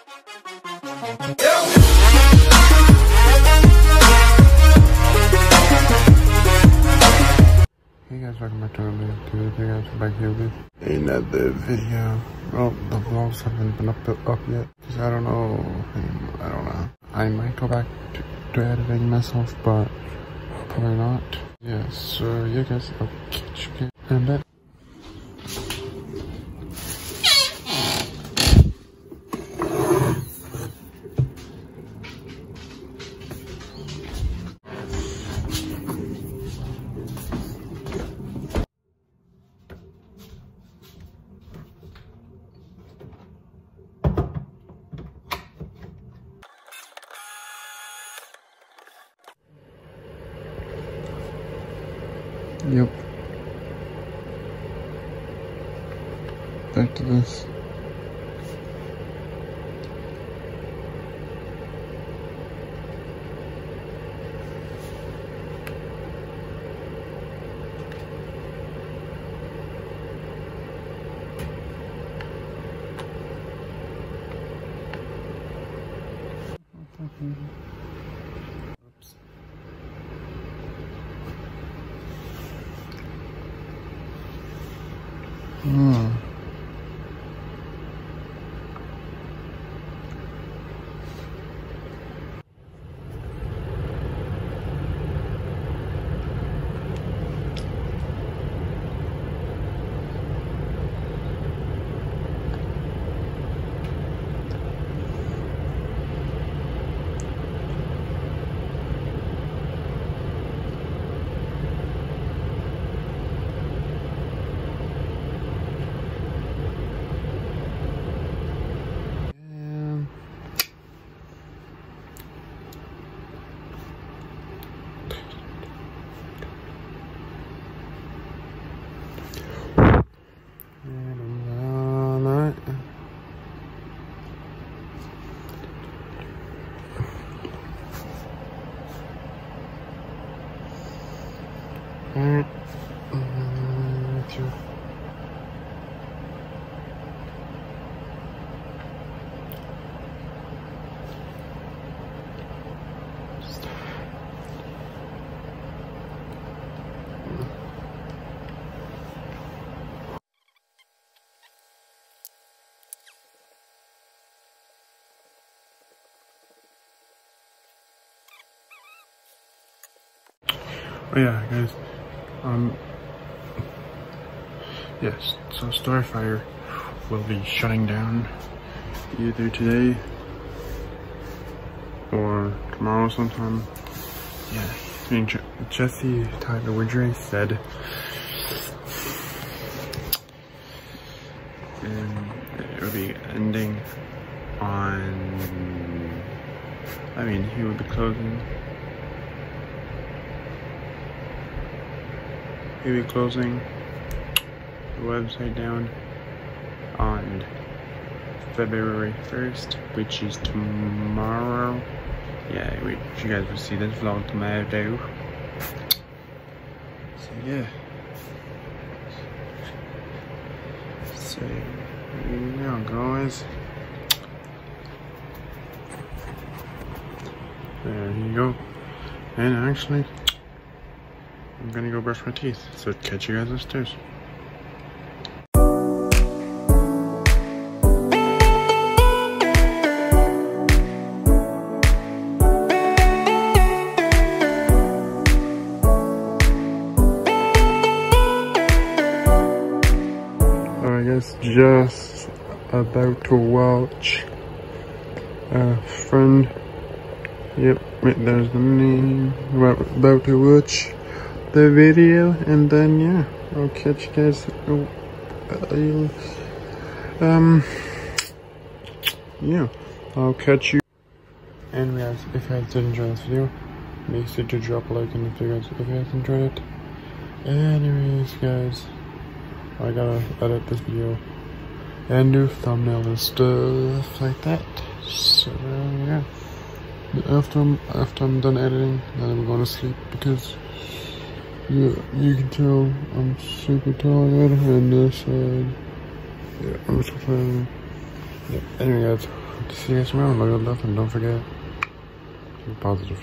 Hey guys, welcome back to another video. Hey guys, we're back here with another video. Well, the vlogs haven't been up, up yet. Cause I don't know, I don't know. I might go back to, to editing myself, but probably not. Yeah, so yeah guys, I'll catch you again in a Yep. Back to this. Oops. 嗯。Mm. Oh yeah, guys. Um. Yes. So StoryFire will be shutting down either today or tomorrow sometime. Yeah. I mean, Je- Jesse Tyler Woodray said. Um, it will be ending on. I mean, he will be closing He'll be closing the website down on February 1st, which is tomorrow. Yeah, which you guys will see this vlog tomorrow. So yeah. So now guys. There you go. And actually I'm gonna go brush my teeth. So catch you guys upstairs. Just about to watch a friend. Yep, right there's the name. We're about to watch the video and then yeah i'll catch you guys. Uh, um yeah i'll catch you. And guys if you guys did enjoy this video make sure to drop a like in the video if you guys enjoyed it. Anyways guys i gotta edit this video and do thumbnail and stuff like that. So yeah. After i'm after i'm done editing then i'm going to sleep because yeah, you can tell I'm super tired and this side. Yeah, I'm super tired. Yeah, anyway guys, see you guys tomorrow. Love you love, and don't forget, be positive.